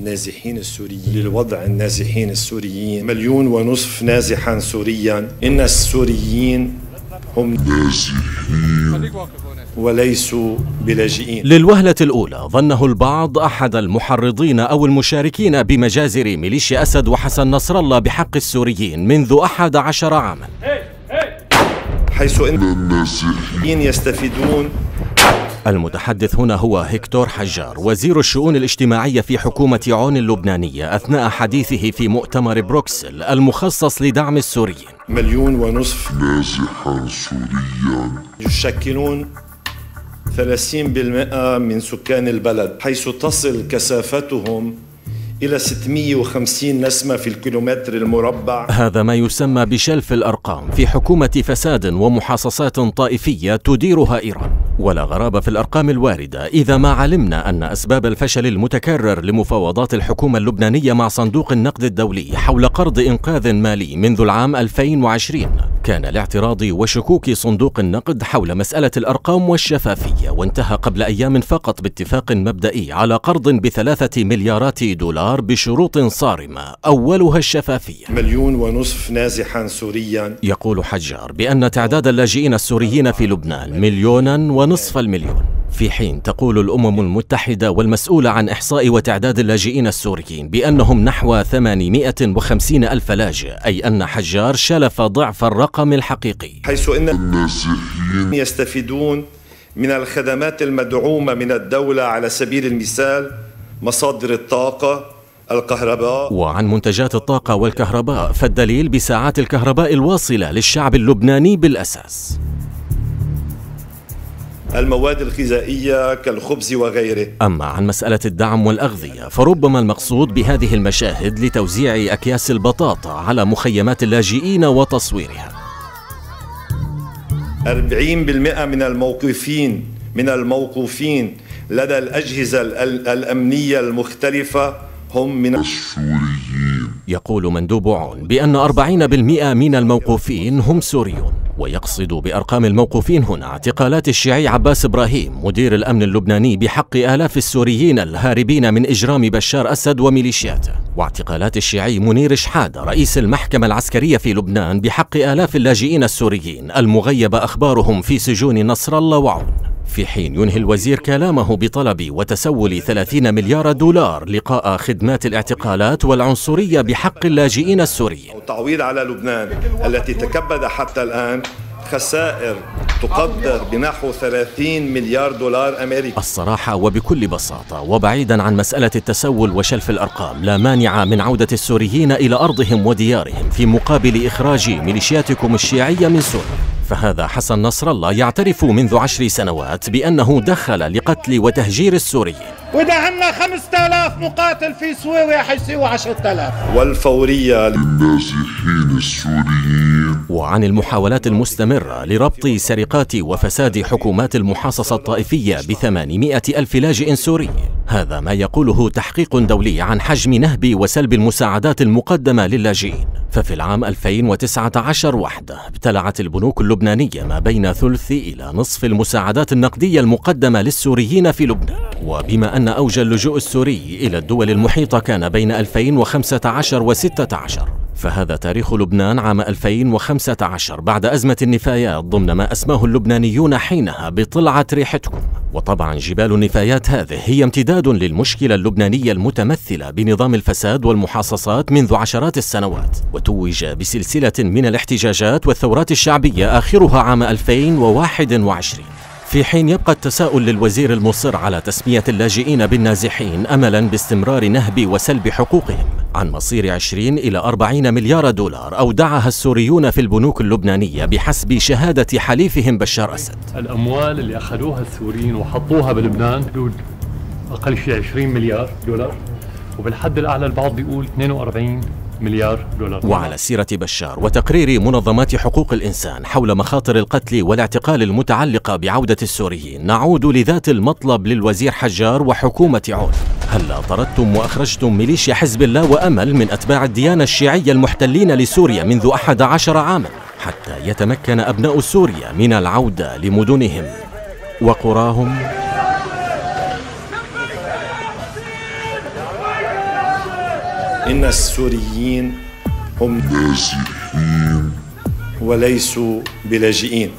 النازحين السوريين. للوضع النازحين السوريين. مليون ونصف نازحا سوريا. إن السوريين هم نازحين وليسوا بلاجئين. للوهلة الأولى ظنه البعض أحد المحرضين أو المشاركين بمجازر ميليشيا أسد وحسن نصر الله بحق السوريين منذ أحد عشر عاما. حيث إن النازحين يستفيدون المتحدث هنا هو هيكتور حجار وزير الشؤون الاجتماعية في حكومة عون اللبنانية أثناء حديثه في مؤتمر بروكسل المخصص لدعم السوريين. مليون ونصف نازحا سوريا. يشكلون 30% من سكان البلد حيث تصل كثافتهم إلى 650 نسمة في الكيلومتر المربع. هذا ما يسمى بشلف الأرقام في حكومة فساد ومحاصصات طائفية تديرها إيران. ولا غرابة في الأرقام الواردة إذا ما علمنا أن أسباب الفشل المتكرر لمفاوضات الحكومة اللبنانية مع صندوق النقد الدولي حول قرض إنقاذ مالي منذ العام 2020 كان لاعتراض وشكوك صندوق النقد حول مسألة الأرقام والشفافية وانتهى قبل أيام فقط باتفاق مبدئي على قرض بثلاثة مليارات دولار بشروط صارمة أولها الشفافية. مليون ونصف نازحا سوريا. يقول حجار بأن تعداد اللاجئين السوريين في لبنان مليونا ونصف المليون. في حين تقول الأمم المتحدة والمسؤولة عن إحصاء وتعداد اللاجئين السوريين بأنهم نحو 850 ألف لاجئ أي أن حجار شلف ضعف الرقم الحقيقي. حيث أن النازحين يستفيدون من الخدمات المدعومة من الدولة على سبيل المثال مصادر الطاقة الكهرباء. وعن منتجات الطاقة والكهرباء فالدليل بساعات الكهرباء الواصلة للشعب اللبناني بالأساس. المواد الغذائية كالخبز وغيره. أما عن مسألة الدعم والأغذية فربما المقصود بهذه المشاهد لتوزيع أكياس البطاطا على مخيمات اللاجئين وتصويرها. 40% من الموقوفين من الموقوفين لدى الأجهزة الأمنية المختلفة هم من السوريين يقول مندوب عون بأن 40% من الموقوفين هم سوريون. ويقصد بأرقام الموقوفين هنا اعتقالات الشيعي عباس إبراهيم مدير الأمن اللبناني بحق آلاف السوريين الهاربين من إجرام بشار أسد وميليشياته واعتقالات الشيعي منير شحادة رئيس المحكمة العسكرية في لبنان بحق آلاف اللاجئين السوريين المغيب أخبارهم في سجون نصر الله وعون. في حين ينهي الوزير كلامه بطلب وتسول 30 مليار دولار لقاء خدمات الاعتقالات والعنصرية بحق اللاجئين السوريين. وتعويض على لبنان التي تكبد حتى الآن خسائر تقدر بنحو 30 مليار دولار أمريكي. الصراحة وبكل بساطة وبعيدا عن مسألة التسول وشلف الأرقام لا مانع من عودة السوريين إلى أرضهم وديارهم في مقابل إخراج ميليشياتكم الشيعية من سوريا. فهذا حسن نصر الله يعترف منذ عشر سنوات بأنه دخل لقتل وتهجير السوريين. وإذا عندنا 5000 مقاتل في سويوي حيسيوا 10000 والفورية للنازحين السوريين. وعن المحاولات المستمرة لربط سرقات وفساد حكومات المحاصصة الطائفية بثمانمائة ألف لاجئ سوري. هذا ما يقوله تحقيق دولي عن حجم نهب وسلب المساعدات المقدمة للاجئين. ففي العام 2019 وحده ابتلعت البنوك اللبنانية ما بين ثلث إلى نصف المساعدات النقدية المقدمة للسوريين في لبنان. وبما أن أوج اللجوء السوري إلى الدول المحيطة كان بين 2015 و 16 فهذا تاريخ لبنان عام 2015 بعد أزمة النفايات ضمن ما أسماه اللبنانيون حينها بطلعة ريحتكم. وطبعا جبال النفايات هذه هي امتداد للمشكلة اللبنانية المتمثلة بنظام الفساد والمحاصصات منذ عشرات السنوات وتوج بسلسلة من الاحتجاجات والثورات الشعبية آخرها عام 2021 في حين يبقى التساؤل للوزير المصر على تسمية اللاجئين بالنازحين أملا باستمرار نهب وسلب حقوقهم. عن مصير 20 إلى 40 مليار دولار أودعها السوريون في البنوك اللبنانية بحسب شهادة حليفهم بشار أسد. الأموال اللي أخذوها السوريين وحطوها بلبنان حدود أقل شيء 20 مليار دولار وبالحد الأعلى البعض بيقول 42 مليار دولار. وعلى سيرة بشار وتقرير منظمات حقوق الإنسان حول مخاطر القتل والاعتقال المتعلقة بعودة السوريين نعود لذات المطلب للوزير حجار وحكومة عون. هلا طردتم وأخرجتم ميليشيا حزب الله وأمل من أتباع الديانة الشيعية المحتلين لسوريا منذ أحد عشر عاما حتى يتمكن أبناء سوريا من العودة لمدنهم وقراهم؟ إن السوريين هم نازحين وليسوا بلاجئين.